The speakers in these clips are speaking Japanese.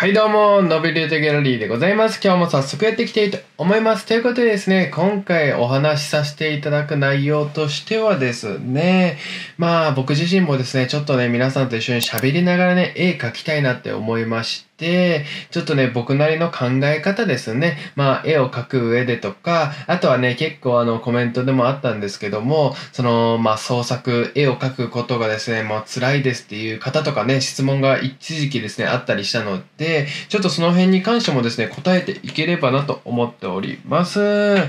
はいどうも、ノベルートギャラリーでございます。今日も早速やっていきたいと思います。ということでですね、今回お話しさせていただく内容としてはですね、まあ僕自身もですね、ちょっとね、皆さんと一緒に喋りながらね、絵描きたいなって思いまして、で、ちょっとね、僕なりの考え方ですね。まあ、絵を描く上でとか、あとはね、結構あの、コメントでもあったんですけども、その、まあ、創作、絵を描くことがですね、まあ、辛いですっていう方とかね、質問が一時期ですね、あったりしたので、ちょっとその辺に関してもですね、答えていければなと思っております。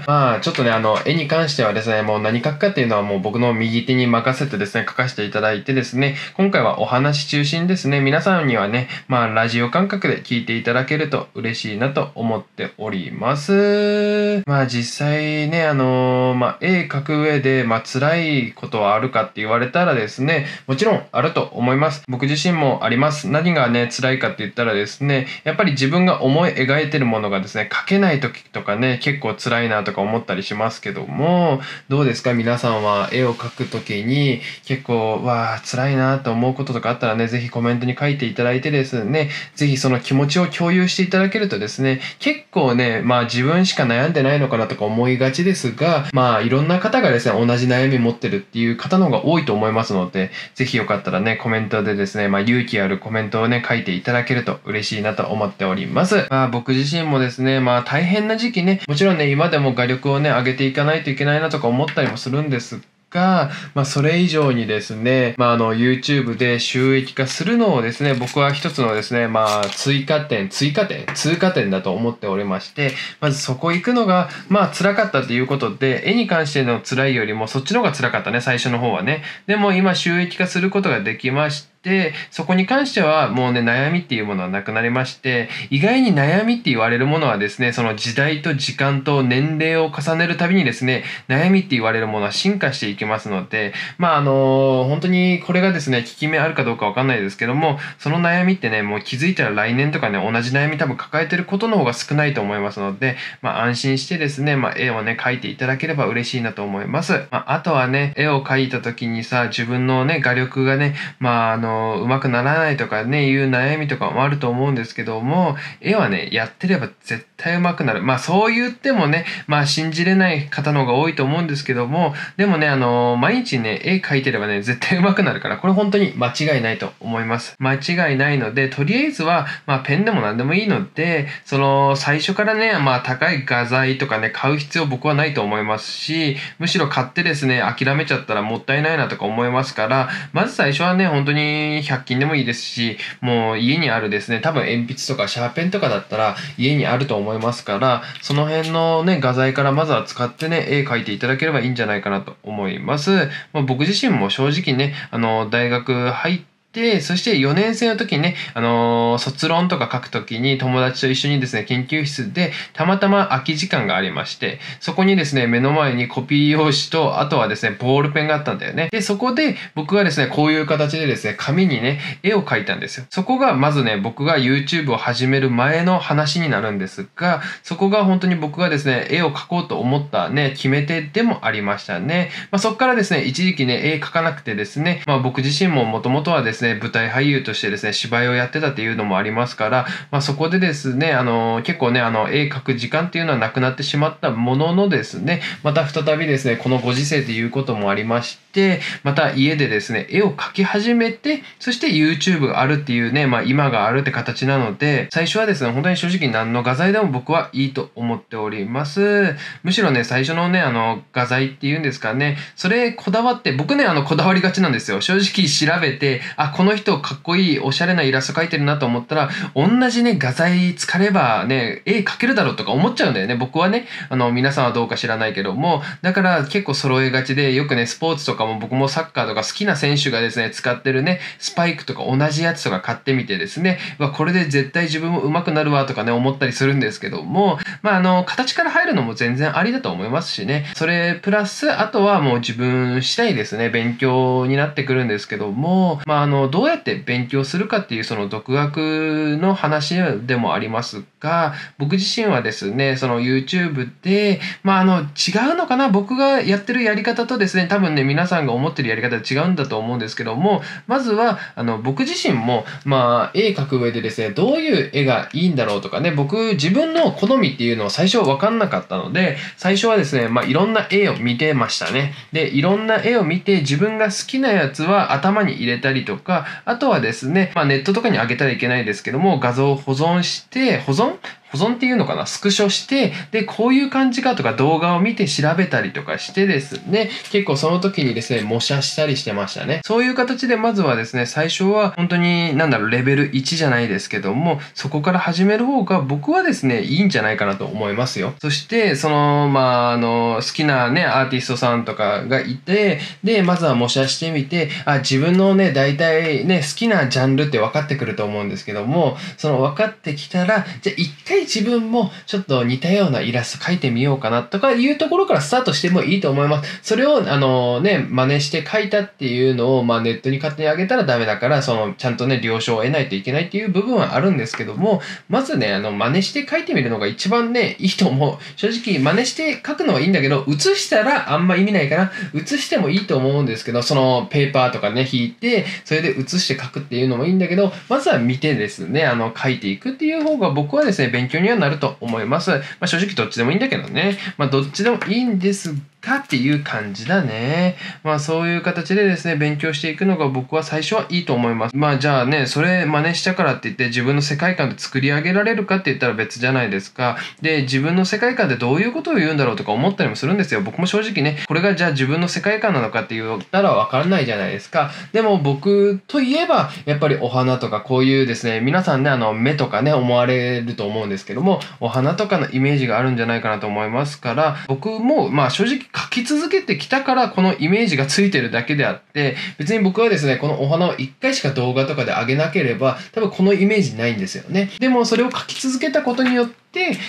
まあ、ちょっとね、あの、絵に関してはですね、もう何描くかっていうのはもう僕の右手に任せてですね、描かせていただいてですね、今回はお話中心ですね、皆さんにはね、まあ、ラジオ感覚で聞いていただけると嬉しいなと思っております。まあ実際ね、あのー、まあ絵描く上で、まあ辛いことはあるかって言われたらですね、もちろんあると思います。僕自身もあります。何がね、辛いかって言ったらですね、やっぱり自分が思い描いてるものがですね、描けない時とかね、結構辛いなとか思ったりしますけども、どうですか？皆さんは絵を描く時に結構、わあ辛いなと思うこととかあったらね、ぜひコメントに書いていただいてですね、ぜひその気持ちちを共有していただけるとですね、結構ね、まあ自分しか悩んでないのかなとか思いがちですが、まあいろんな方がですね、同じ悩み持ってるっていう方の方が多いと思いますので、ぜひよかったらね、コメントでですね、まあ勇気あるコメントをね、書いていただけると嬉しいなと思っております。まあ僕自身もですね、まあ大変な時期ね、もちろんね、今でも画力をね、上げていかないといけないなとか思ったりもするんですが、まあ、それ以上にですね、まあ、あの、YouTube で収益化するのをですね、僕は一つのですね、まあ、追加点、追加点、通過点だと思っておりまして、まずそこ行くのが、まあ、辛かったということで、絵に関しての辛いよりも、そっちの方が辛かったね、最初の方はね。でも今収益化することができまして、で、そこに関してはもうね、悩みっていうものはなくなりまして、意外に悩みって言われるものはですね、その時代と時間と年齢を重ねるたびにですね、悩みって言われるものは進化していきますので、まああの本当にこれがですね、効き目あるかどうかわかんないですけども、その悩みってね、もう気づいたら来年とかね、同じ悩み多分抱えてることの方が少ないと思いますので、まあ安心してですね、まあ絵をね、描いていただければ嬉しいなと思います。まああとはね、絵を描いた時にさ、自分のね、画力がね、まああののうまくならないとかね、いう悩みとかもあると思うんですけども、絵はね、やってれば絶対うまくなる。まあそう言ってもね、まあ信じれない方の方が多いと思うんですけども、でもね、あの、毎日ね、絵描いてればね、絶対うまくなるから、これ本当に間違いないと思います。間違いないので、とりあえずは、まあペンでも何でもいいので、その、最初からね、まあ高い画材とかね、買う必要僕はないと思いますし、むしろ買ってですね、諦めちゃったらもったいないなとか思いますから、まず最初はね、本当に100均でもいいですし、もう家にあるですね、多分鉛筆とかシャーペンとかだったら家にあると思いますから、その辺のね、画材からまずは使ってね、絵描いていただければいいんじゃないかなと思います。まあ、僕自身も正直ね、あの、大学入って、で、そして4年生の時にね、あのー、卒論とか書く時に友達と一緒にですね、研究室でたまたま空き時間がありまして、そこにですね、目の前にコピー用紙と、あとはですね、ボールペンがあったんだよね。で、そこで僕がですね、こういう形でですね、紙にね、絵を描いたんですよ。そこがまずね、僕が YouTube を始める前の話になるんですが、そこが本当に僕がですね、絵を描こうと思ったね、決め手でもありましたね。まあ、そこからですね、一時期ね、絵描かなくてですね、まあ僕自身ももともとはですね、ですね、舞台俳優としてですね、芝居をやってたっていうのもありますから、まあ、そこでですね、あの、結構ね、あの、絵描く時間っていうのはなくなってしまったもののですね、また再びですね、このご時世ということもありまして、また家でですね、絵を描き始めて、そして YouTube があるっていうね、まあ今があるって形なので、最初はですね、本当に正直何の画材でも僕はいいと思っております。むしろね、最初のね、あの、画材っていうんですかね、それこだわって、僕ね、あの、こだわりがちなんですよ。正直調べて、あ、この人かっこいいおしゃれなイラスト描いてるなと思ったら同じね画材使えばね絵描けるだろうとか思っちゃうんだよね。僕はねあの皆さんはどうか知らないけどもだから結構揃えがちでよくねスポーツとかも僕もサッカーとか好きな選手がですね使ってるねスパイクとか同じやつとか買ってみてですねこれで絶対自分も上手くなるわとかね思ったりするんですけどもまああの形から入るのも全然ありだと思いますしね。それプラスあとはもう自分次第ですね勉強になってくるんですけどもまああのどうやって勉強するかっていうその独学の話でもありますが、僕自身はですね、その YouTube で、まあ、あの、違うのかな？僕がやってるやり方とですね、多分ね、皆さんが思ってるやり方違うんだと思うんですけども、まずは、あの、僕自身も、まあ、絵描く上でですね、どういう絵がいいんだろうとかね、僕、自分の好みっていうのを最初わかんなかったので、最初はですね、まあ、いろんな絵を見てましたね。で、いろんな絵を見て、自分が好きなやつは頭に入れたりとか、あとはですね、まあ、ネットとかに上げたらいけないですけども、画像を保存して、保存保存っていうのかな？スクショして、で、こういう感じかとか動画を見て調べたりとかしてですね、結構その時にですね、模写したりしてましたね。そういう形でまずはですね、最初は本当になんだろう、レベル1じゃないですけども、そこから始める方が僕はですね、いいんじゃないかなと思いますよ。そして、その、まあ、あの、好きなね、アーティストさんとかがいて、で、まずは模写してみて、あ、自分のね、大体ね、好きなジャンルって分かってくると思うんですけども、その分かってきたら、じゃあ一回で自分もちょっと似たようなイラスト描いてみようかなとかいうところからスタートしてもいいと思います。それを、あのね、真似して描いたっていうのを、まあネットに勝手に上げたらダメだから、その、ちゃんとね、了承を得ないといけないっていう部分はあるんですけども、まずね、あの、真似して描いてみるのが一番ね、いいと思う。正直、真似して描くのはいいんだけど、写したらあんま意味ないかな。写してもいいと思うんですけど、その、ペーパーとかね、引いて、それで写して描くっていうのもいいんだけど、まずは見てですね、あの、描いていくっていう方が僕はですね、勉強にはなると思います。まあ、正直どっちでもいいんだけどね。まあ、どっちでもいいんですかっていう感じだね。まあそういう形でですね、勉強していくのが僕は最初はいいと思います。まあじゃあね、それ真似したからって言って自分の世界観で作り上げられるかって言ったら別じゃないですか。で、自分の世界観でどういうことを言うんだろうとか思ったりもするんですよ。僕も正直ね、これがじゃあ自分の世界観なのかって言ったらわからないじゃないですか。でも僕といえば、やっぱりお花とかこういうですね、皆さんね、あの目とかね、思われると思うんですけども、お花とかのイメージがあるんじゃないかなと思いますから、僕もまあ正直書き続けてきたからこのイメージがついてるだけであって、別に僕はですね、このお花を一回しか動画とかであげなければ、多分このイメージないんですよね。でもそれを書き続けたことによって、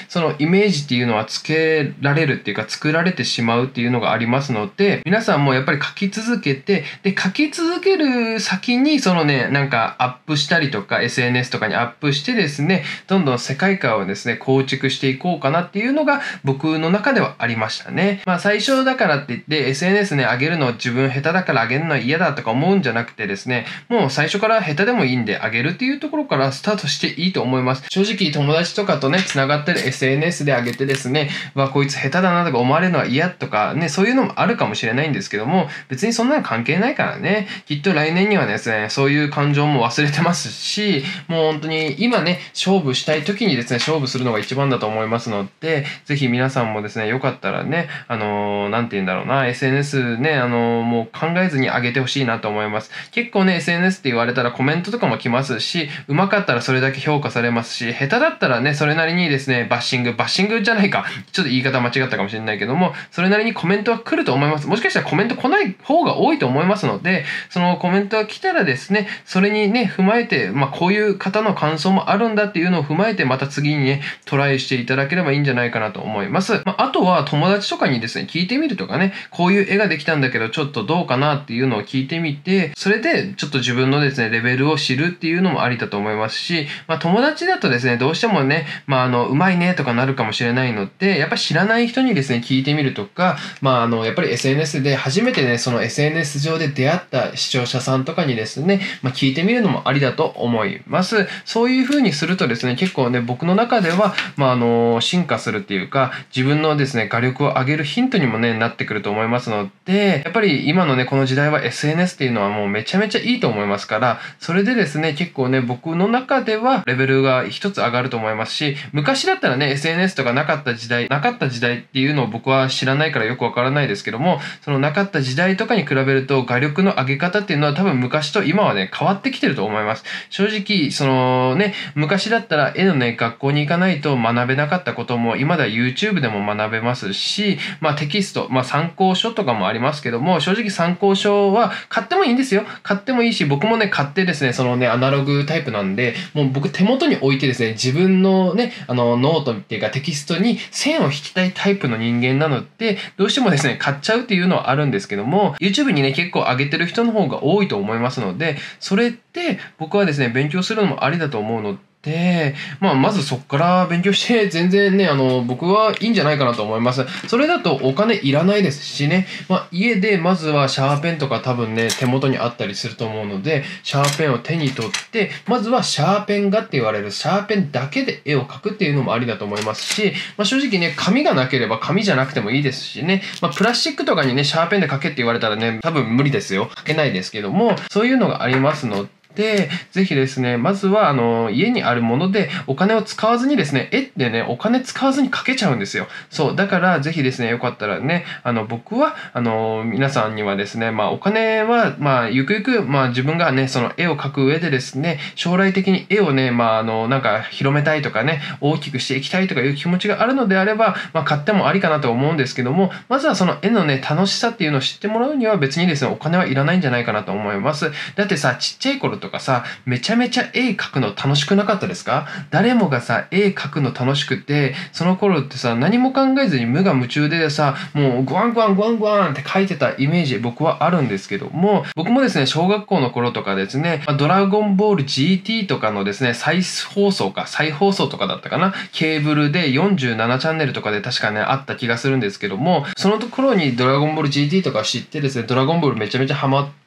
そのイメージっていうのはつけられるっていうか作られてしまうっていうのがありますので、皆さんもやっぱり書き続けて、で、書き続ける先にそのね、なんかアップしたりとか SNS とかにアップしてですね、どんどん世界観をですね、構築していこうかなっていうのが僕の中ではありましたね。まあ最初だからって言って SNS ね、上げるの自分下手だから上げるのは嫌だとか思うんじゃなくてですね、もう最初から下手でもいいんで上げるっていうところからスタートしていいと思います。正直友達とかとね、繋がったり SNS で上げてですね、わ、こいつ下手だなとか思われるのは嫌とかね、そういうのもあるかもしれないんですけども、別にそんなの関係ないからね、きっと来年にはですね、そういう感情も忘れてますし、もう本当に今ね、勝負したい時にですね、勝負するのが一番だと思いますので、ぜひ皆さんもですね、よかったらね、あのー、て言うんだろうな、SNS ね、あのー、もう考えずに上げてほしいなと思います。結構ね、SNS って言われたらコメントとかも来ますし、うまかったらそれだけ評価されますし、下手だったらね、それなりにですね、ですねバッシング、バッシングじゃないか。ちょっと言い方間違ったかもしれないけども、それなりにコメントは来ると思います。もしかしたらコメント来ない方が多いと思いますので、そのコメントが来たらですね、それにね、踏まえて、まあ、こういう方の感想もあるんだっていうのを踏まえて、また次にね、トライしていただければいいんじゃないかなと思います。まあ、あとは友達とかにですね、聞いてみるとかね、こういう絵ができたんだけど、ちょっとどうかなっていうのを聞いてみて、それでちょっと自分のですね、レベルを知るっていうのもありだと思いますし、まあ、友達だとですね、どうしてもね、まあ、あの、うまいねとかなるかもしれないので、やっぱり知らない人にですね、聞いてみるとか、まあ、あの、やっぱり SNS で初めてね、その SNS 上で出会った視聴者さんとかにですね、まあ、聞いてみるのもありだと思います。そういう風にするとですね、結構ね、僕の中では、まあ、あの、進化するっていうか、自分のですね、画力を上げるヒントにもね、なってくると思いますので、やっぱり今のね、この時代は SNS っていうのはもうめちゃめちゃいいと思いますから、それでですね、結構ね、僕の中ではレベルが一つ上がると思いますし、昔昔だったらね、SNS とかなかった時代、なかった時代っていうのを僕は知らないからよくわからないですけども、そのなかった時代とかに比べると画力の上げ方っていうのは多分昔と今はね、変わってきてると思います。正直、そのね、昔だったら絵のね、学校に行かないと学べなかったことも、今では YouTube でも学べますし、まあテキスト、まあ参考書とかもありますけども、正直参考書は買ってもいいんですよ。買ってもいいし、僕もね、買ってですね、そのね、アナログタイプなんで、もう僕手元に置いてですね、自分のね、あののノートっていうかテキストに線を引きたいタイプの人間なので、どうしてもですね、買っちゃうっていうのはあるんですけども、YouTube にね、結構上げてる人の方が多いと思いますので、それって僕はですね、勉強するのもありだと思うので、で、まあ、まずそこから勉強して、全然ね、あの、僕はいいんじゃないかなと思います。それだとお金いらないですしね、まあ、家でまずはシャーペンとか多分ね、手元にあったりすると思うので、シャーペンを手に取って、まずはシャーペン画って言われるシャーペンだけで絵を描くっていうのもありだと思いますし、まあ、正直ね、紙がなければ紙じゃなくてもいいですしね、まあ、プラスチックとかにね、シャーペンで描けって言われたらね、多分無理ですよ。描けないですけども、そういうのがありますので、で、ぜひですね、まずは、あの、家にあるものでお金を使わずにですね、絵ってね、お金使わずに描けちゃうんですよ。そう。だから、ぜひですね、よかったらね、あの、僕は、あの、皆さんにはですね、まあ、お金は、まあ、ゆくゆく、まあ、自分がね、その絵を描く上でですね、将来的に絵をね、まあ、あの、なんか、広めたいとかね、大きくしていきたいとかいう気持ちがあるのであれば、まあ、買ってもありかなと思うんですけども、まずはその絵のね、楽しさっていうのを知ってもらうには別にですね、お金はいらないんじゃないかなと思います。だってさ、ちっちゃい頃とかさ、めちゃめちゃ絵描くの楽しくなかったですか？誰もがさ、絵描くの楽しくて、その頃ってさ、何も考えずに無我夢中でさ、もうグワングワングワングワンって描いてたイメージ僕はあるんですけども、僕もですね、小学校の頃とかですね、ドラゴンボール GT とかのですね、再放送か、再放送とかだったかな、ケーブルで47チャンネルとかで確かね、あった気がするんですけども、その頃にドラゴンボール GT とか知ってですね、ドラゴンボールめちゃめちゃハマって、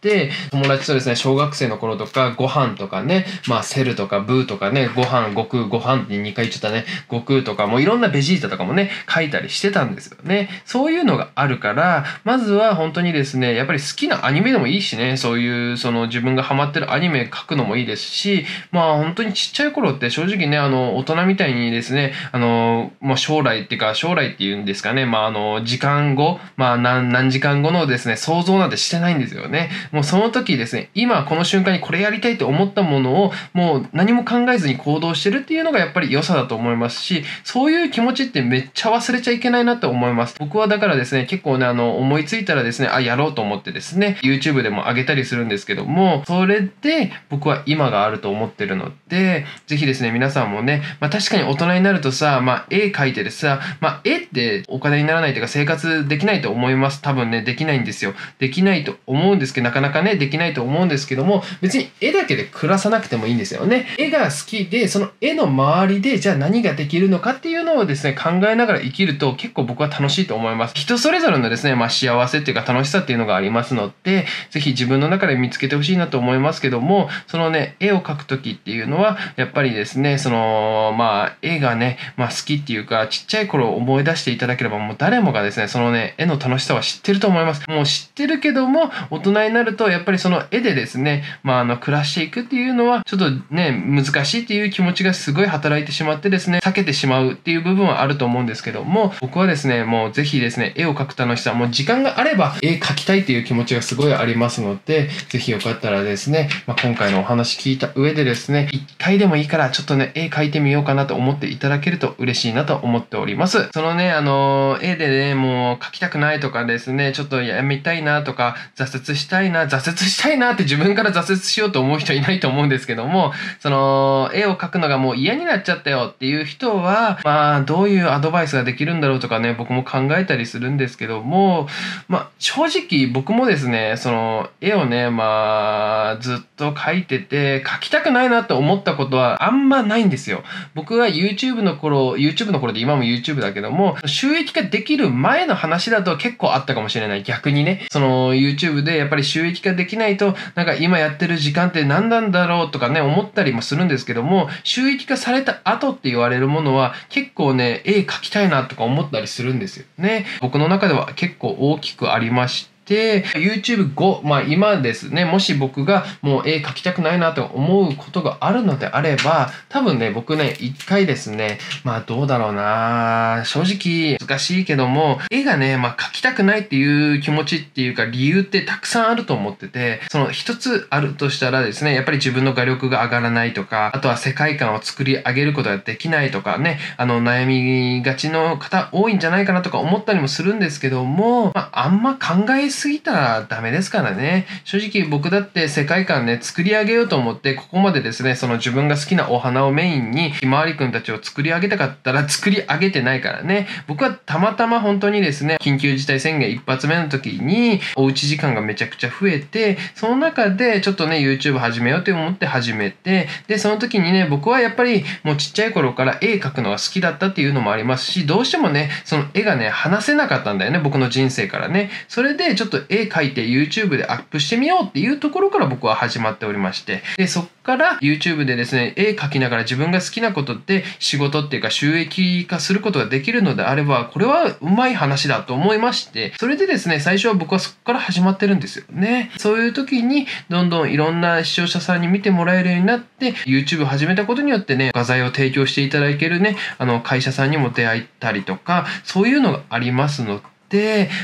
友達とですね、小学生の頃とかご飯とかね、まあセルとかブーとかね、ご飯、悟空、ご飯って2回言っちゃったね、悟空とかもういろんなベジータとかもね、書いたりしてたんですよね。そういうのがあるから、まずは本当にですね、やっぱり好きなアニメでもいいしね、そういうその自分がハマってるアニメ書くのもいいですし、まあ本当にちっちゃい頃って正直ね、あの、大人みたいにですね、あの、まあ将来っていうか、将来っていうんですかね、まああの、時間後、まあ、何時間後のですね、想像なんてしてないんですよね。もうその時ですね、今この瞬間にこれやりたいと思ったものを、もう何も考えずに行動してるっていうのがやっぱり良さだと思いますし、そういう気持ちってめっちゃ忘れちゃいけないなと思います。僕はだからですね、結構ね、あの、思いついたらですね、あ、やろうと思ってですね、YouTube でも上げたりするんですけども、それで僕は今があると思ってるので、ぜひですね、皆さんもね、まあ確かに大人になるとさ、まあ絵描いててさ、まあ絵ってお金にならないというか生活できないと思います。多分ね、できないんですよ。できないと思うんですけど、なかなかなかね、できないと思うんですけども、別に絵だけで暮らさなくてもいいんですよね。絵が好きで、その絵の周りで、じゃあ何ができるのかっていうのをですね、考えながら生きると結構僕は楽しいと思います。人それぞれのですね、まあ幸せっていうか楽しさっていうのがありますので、ぜひ自分の中で見つけてほしいなと思いますけども、そのね、絵を描くときっていうのは、やっぱりですね、その、まあ、絵がね、まあ好きっていうか、ちっちゃい頃思い出していただければ、もう誰もがですね、そのね、絵の楽しさは知ってると思います。もう知ってるけども、大人になるると、やっぱりその絵でですね、まあ、あの、暮らしていくっていうのは、ちょっとね、難しいっていう気持ちがすごい働いてしまってですね、避けてしまうっていう部分はあると思うんですけども、僕はですね、もうぜひですね、絵を描く楽しさ、もう時間があれば絵描きたいっていう気持ちがすごいありますので、ぜひよかったらですね、まあ、今回のお話聞いた上でですね、一回でもいいからちょっとね、絵描いてみようかなと思っていただけると嬉しいなと思っております。そのね、あの、絵でね、もう描きたくないとかですね、ちょっとやめたいなとか、挫折したいな、挫折したいなって自分から挫折しようと思う人いないと思うんですけども、その、絵を描くのがもう嫌になっちゃったよっていう人は、まあ、どういうアドバイスができるんだろうとかね、僕も考えたりするんですけども、まあ、正直僕もですね、その、絵をね、まあ、ずっと描いてて、描きたくないなと思ったことはあんまないんですよ。僕は YouTube の頃、YouTube の頃で今も YouTube だけども、収益化できる前の話だと結構あったかもしれない。逆にね、その YouTube でやっぱり収益益化できないと、なんか今やってる時間って何なんだろうとかね、思ったりもするんですけども、収益化された後って言われるものは結構ね、絵描きたいなとか思ったりするんですよね。僕の中では結構大きくありまして、で、YouTube 後、まあ今ですね、もし僕がもう絵描きたくないなと思うことがあるのであれば、多分ね、僕ね、一回ですね、まあどうだろうな正直難しいけども、絵がね、まあ描きたくないっていう気持ちっていうか理由ってたくさんあると思ってて、その一つあるとしたらですね、やっぱり自分の画力が上がらないとか、あとは世界観を作り上げることができないとかね、あの悩みがちの方多いんじゃないかなとか思ったりもするんですけども、まああんま考えすぎたらダメですからね。正直僕だって世界観ね、作り上げようと思って、ここまでですね、その自分が好きなお花をメインに、ひまわりくんたちを作り上げたかったら作り上げてないからね。僕はたまたま本当にですね、緊急事態宣言一発目の時に、おうち時間がめちゃくちゃ増えて、その中でちょっとね、YouTube 始めようと思って始めて、で、その時にね、僕はやっぱりもうちっちゃい頃から絵描くのが好きだったっていうのもありますし、どうしてもね、その絵がね、離せなかったんだよね、僕の人生からね。それでちょっとょっと絵描いて YouTube でアップしてみようっていうところから僕は始まっておりまして、で、そっから YouTube でですね、絵描きながら自分が好きなことって仕事っていうか収益化することができるのであれば、これはうまい話だと思いまして、それでですね、最初は僕はそこから始まってるんですよね。そういう時に、どんどんいろんな視聴者さんに見てもらえるようになって、YouTube 始めたことによってね、画材を提供していただけるね、あの、会社さんにも出会ったりとか、そういうのがありますの、で、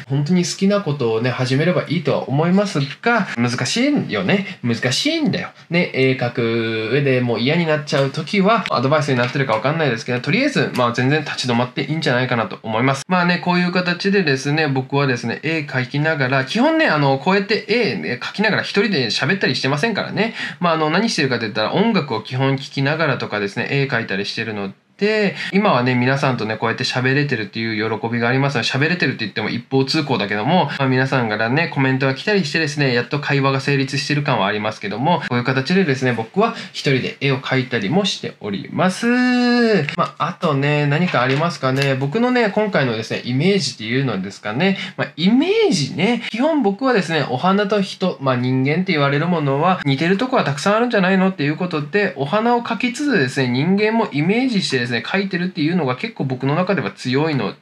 本当に好きなことをね、始めればいいとは思いますが、難しいよね。難しいんだよ。ね、絵描く上でもう嫌になっちゃう時は、アドバイスになってるかわかんないですけど、とりあえず、まあ全然立ち止まっていいんじゃないかなと思います。まあね、こういう形でですね、僕はですね、絵描きながら、基本ね、あの、こうやって絵、ね、描きながら一人で喋ったりしてませんからね。まああの、何してるかって言ったら音楽を基本聴きながらとかですね、絵描いたりしてるので、今はね、皆さんとね、こうやって喋れてるっていう喜びがありますので、喋れてるって言っても一方通行だけども、まあ、皆さんからね、コメントが来たりしてですね、やっと会話が成立してる感はありますけども、こういう形でですね、僕は一人で絵を描いたりもしております。まあ、あとね、何かありますかね、僕のね、今回のですね、イメージっていうのですかね、まあ、イメージね、基本僕はですね、お花と人、まあ、人間って言われるものは似てるとこはたくさんあるんじゃないの？っていうことで、お花を描きつつですね、人間もイメージしてですね、書いてるっていうのが結構僕の中では強いの、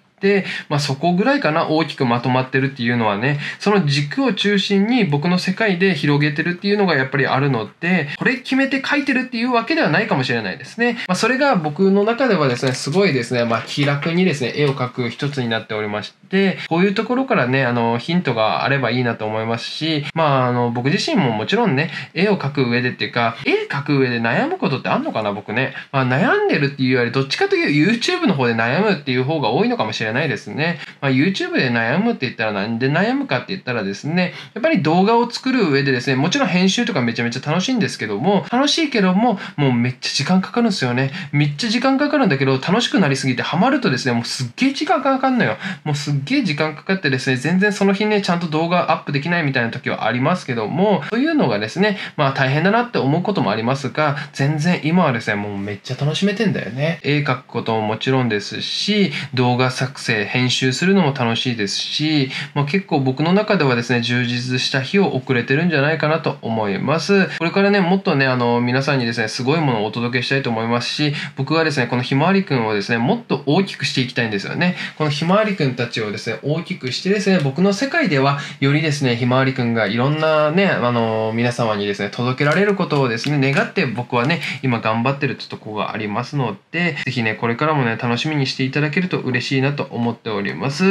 まあ、そこぐらいかな大きくまとまってるっていうのはね。その軸を中心に僕の世界で広げてるっていうのがやっぱりあるのでこれ決めて書いてるっていうわけではないかもしれないですね、まあ、それが僕の中ではですねすごいですね、まあ、気楽にですね絵を描く一つになっておりましてこういうところからねあのヒントがあればいいなと思いますしまああの僕自身ももちろんね絵を描く上でっていうか絵描く上で悩むことってあんのかな僕ね、まあ、悩んでるっていうよりどっちかというと YouTube の方で悩むっていう方が多いのかもしれないれないですね、まあ、YouTube で悩むって言ったらなんで悩むかって言ったらですねやっぱり動画を作る上でですねもちろん編集とかめちゃめちゃ楽しいんですけども楽しいけどももうめっちゃ時間かかるんですよね。めっちゃ時間かかるんだけど楽しくなりすぎてハマるとですねもうすっげえ時間かかんのよ。もうすっげえ時間かかってですね全然その日ねちゃんと動画アップできないみたいな時はありますけどもそういうのがですねまあ大変だなって思うこともありますが全然今はですねもうめっちゃ楽しめてんだよね。絵描くことももちろんですし動画作成編集するのも楽しいですし、まあ、結構僕の中ではですね充実した日を送れてるんじゃないかなと思います。これからねもっとねあの皆さんにですねすごいものをお届けしたいと思いますし僕はですねこのひまわりくんをですねもっと大きくしていきたいんですよね。このひまわりくんたちをですね大きくしてですね僕の世界ではよりですねひまわりくんがいろんなねあの皆様にですね届けられることをですね願って僕はね今頑張ってるってとこがありますので是非ねこれからもね楽しみにしていただけると嬉しいなと思っております。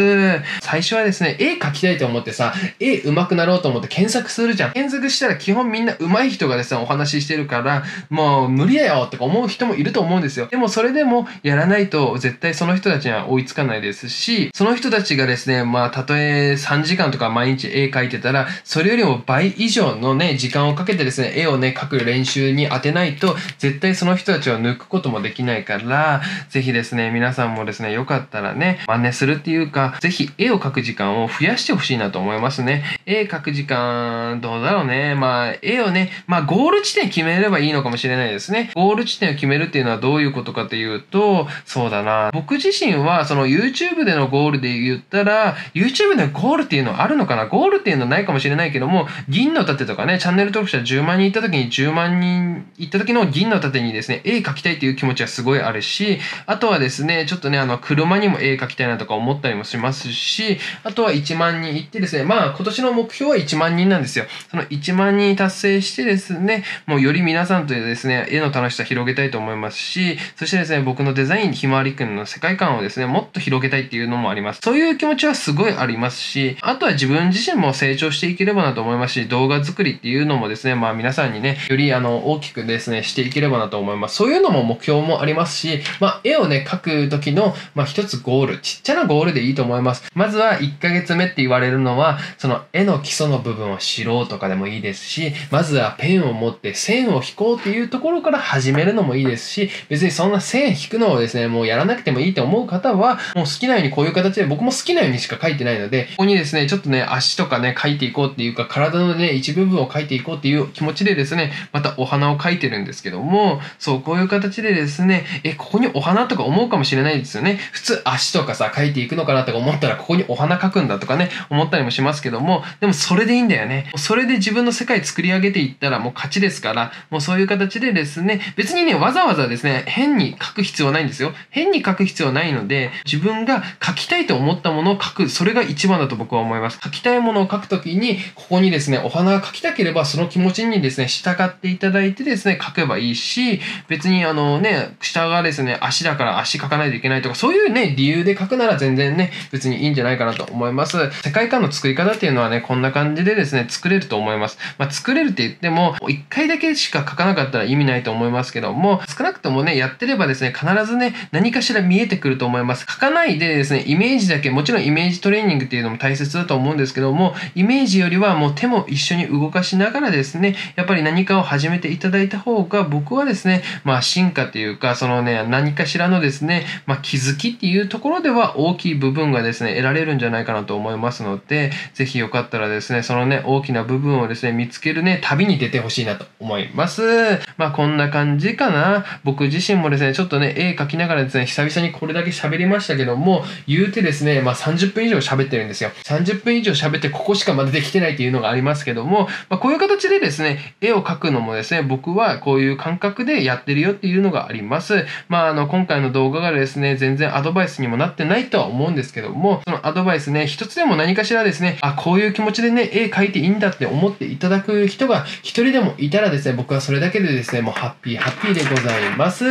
最初はですね絵描きたいと思ってさ絵上手くなろうと思って検索するじゃん。検索したら基本みんな上手い人がですねお話ししてるからもう無理だよとか思う人もいると思うんですよ。でもそれでもやらないと絶対その人たちには追いつかないですしその人たちがですねまあたとえ3時間とか毎日絵描いてたらそれよりも倍以上のね時間をかけてですね絵をね描く練習に当てないと絶対その人たちを抜くこともできないから是非ですね皆さんもですねよかったらね真似するっていうか是非絵を描く時間を増やしてほしいなと思いますね。絵描く時間どうだろうね。まあ絵をねまあゴール地点決めればいいのかもしれないですね。ゴール地点を決めるっていうのはどういうことかというとそうだな。僕自身はその YouTube でのゴールで言ったら YouTube でゴールっていうのはあるのかな？ゴールっていうのはないかもしれないけども銀の盾とかねチャンネル登録者10万人いった時に10万人行った時の銀の盾にですね絵描きたいっていう気持ちはすごいあるしあとはですねちょっとねあの車にも絵描ききたいなとか思ったりもしますしあとは1万人行ってですねまあ今年の目標は1万人なんですよ。その1万人達成してですねもうより皆さんとですね絵の楽しさ広げたいと思いますしそしてですね僕のデザインひまわりくんの世界観をですねもっと広げたいっていうのもあります。そういう気持ちはすごいありますしあとは自分自身も成長していければなと思いますし動画作りっていうのもですねまあ皆さんにねよりあの大きくですねしていければなと思います。そういうのも目標もありますしまあ絵をね描く時のまあ一つゴール。ちっちゃなゴールでいいと思います。まずは1ヶ月目って言われるのは、その絵の基礎の部分を知ろうとかでもいいですし、まずはペンを持って線を引こうっていうところから始めるのもいいですし、別にそんな線引くのをですね、もうやらなくてもいいと思う方は、もう好きなようにこういう形で、僕も好きなようにしか描いてないので、ここにですね、ちょっとね、足とかね、描いていこうっていうか、体のね、一部分を描いていこうっていう気持ちでですね、またお花を描いてるんですけども、そう、こういう形でですね、え、ここにお花とか思うかもしれないですよね。普通足とかかさ、描いていくのかなとか思ったら、ここにお花描くんだとかね、思ったりもしますけども、でもそれでいいんだよね。それで自分の世界作り上げていったらもう勝ちですから、もうそういう形でですね、別にね、わざわざですね、変に書く必要はないんですよ。変に書く必要ないので、自分が書きたいと思ったものを書く、それが一番だと僕は思います。書きたいものを書くときに、ここにですね、お花が描きたければ、その気持ちにですね、従っていただいてですね、書けばいいし、別にあのね、下がですね、足だから足書かないといけないとか、そういうね、理由で書くなら全然ね、別にいいんじゃないかなと思います。世界観の作り方っていうのはね、こんな感じでですね、作れると思います。まあ、作れるって言っても、1回だけしか書かなかったら意味ないと思いますけども、少なくともね、やってればですね、必ずね、何かしら見えてくると思います。書かないでですね、イメージだけ、もちろんイメージトレーニングっていうのも大切だと思うんですけども、イメージよりはもう手も一緒に動かしながらですね、やっぱり何かを始めていただいた方が、僕はですね、まあ進化というか、そのね、何かしらのですね、まあ気づきっていうところででは大きい部分がですね、得られるんじゃないかなと思いますので、ぜひよかったらですね、そのね、大きな部分をですね、見つけるね、旅に出てほしいなと思います。まあこんな感じかな。僕自身もですね、ちょっとね、絵描きながらですね、久々にこれだけ喋りましたけども、言うてですね、まあ30分以上喋ってるんですよ。30分以上喋ってここしかまだできてないっていうのがありますけども、まあこういう形でですね、絵を描くのもですね、僕はこういう感覚でやってるよっていうのがあります。まああの、今回の動画がですね、全然アドバイスにもなっててないとは思うんですけども、そのアドバイスね、一つでも何かしらですね、あ、こういう気持ちでね、絵描いていいんだって思っていただく人が一人でもいたらですね、僕はそれだけでですね、もうハッピーハッピーでございます。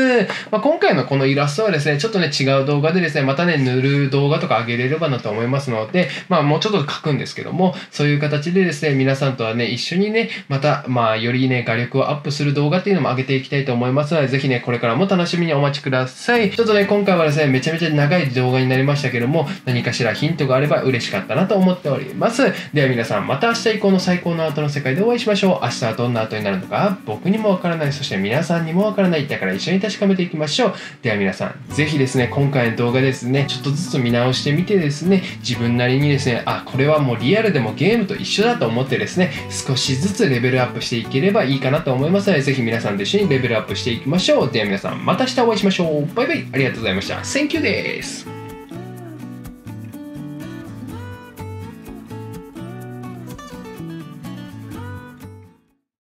まあ、今回のこのイラストはですね、ちょっとね、違う動画でですね、またね、塗る動画とか上げれればなと思いますので、まあもうちょっと描くんですけども、そういう形でですね、皆さんとはね、一緒にね、また、まあよりね、画力をアップする動画っていうのも上げていきたいと思いますので、ぜひね、これからも楽しみにお待ちください。ちょっとね、今回はですね、めちゃめちゃ長い動画になりましたけども、何かしらヒントがあれば嬉しかったなと思っております。では皆さん、また明日以降の最高のアートの世界でお会いしましょう。明日はどんなアートになるのか、僕にもわからない、そして皆さんにもわからない。だから一緒に確かめていきましょう。では皆さん、ぜひですね、今回の動画ですね、ちょっとずつ見直してみてですね、自分なりにですね、あ、これはもうリアルでもゲームと一緒だと思ってですね、少しずつレベルアップしていければいいかなと思いますので、ぜひ皆さんと一緒にレベルアップしていきましょう。では皆さん、また明日お会いしましょう。バイバイ。ありがとうございました。Thank you です。